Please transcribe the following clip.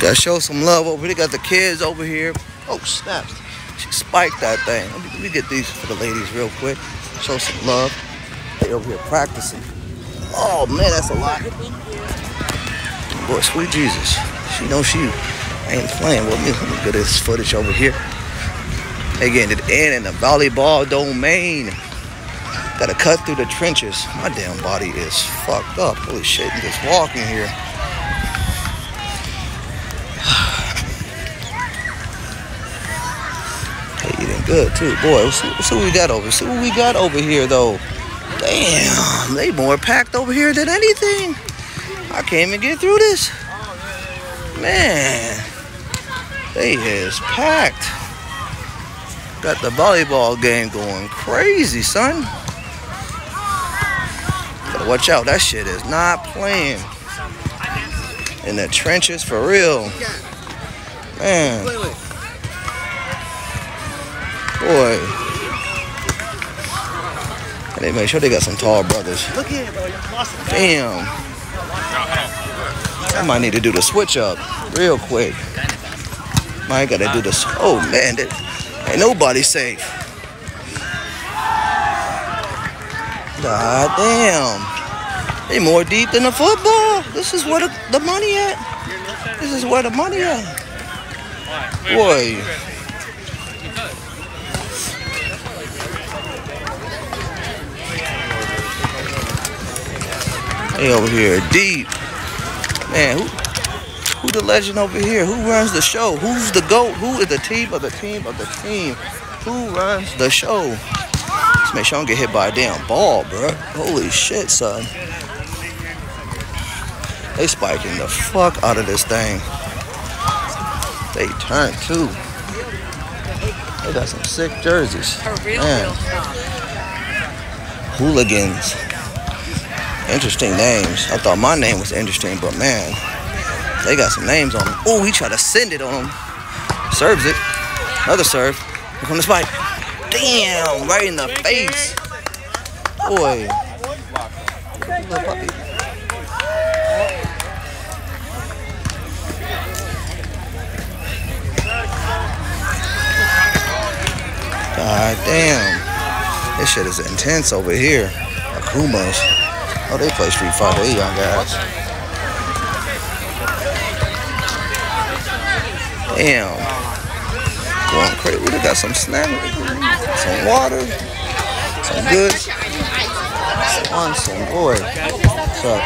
Gotta show some love over here. Got the kids over here. Oh, snaps. She spiked that thing. Let me, let me get these for the ladies real quick. Show some love. They over here practicing. Oh, man, that's a lot. Boy, sweet Jesus. She knows she ain't playing with me. Let me get this footage over here. They getting it in in the volleyball domain. Gotta cut through the trenches. My damn body is fucked up. Holy shit, I'm just walking here. Good too. Boy, see, see what we got over. See what we got over here though. Damn, they more packed over here than anything. I can't even get through this. Man, they is packed. Got the volleyball game going crazy, son. Gotta watch out. That shit is not playing. In the trenches for real. Man. Boy. They make sure they got some tall brothers. Look here, bro. Damn. I might need to do the switch up real quick. Might gotta do this. Oh man, that, ain't nobody safe. God damn. They more deep than the football. This is where the, the money at. This is where the money at. Boy. They over here deep. Man, who who the legend over here? Who runs the show? Who's the GOAT? Who is the team of the team of the team? Who runs the show? Let's make sure I don't get hit by a damn ball, bro. Holy shit, son. They spiking the fuck out of this thing. They turn too. They got some sick jerseys. Man. Hooligans. Interesting names. I thought my name was interesting, but man, they got some names on them. Oh, he tried to send it on them. Serves it. Another serve. Here the spike. Damn, right in the face. Boy. Puppy. God damn. This shit is intense over here. Akumas. Oh, they play Street Fighter, they young guys. Damn. Going crazy. We got some snack, some water, some goods. Some, some boy. What's up?